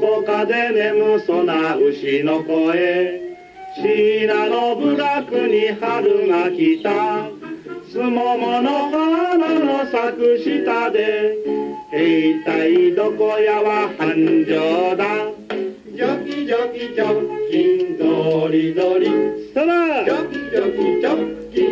こかで眠そな牛の声。シーナの部落に春が来た。すももの花の咲く下で。兵隊どこやは繁盛だ。ジョキジョキジョッキンドリドリ。そら。ジョキジョキジョッキン。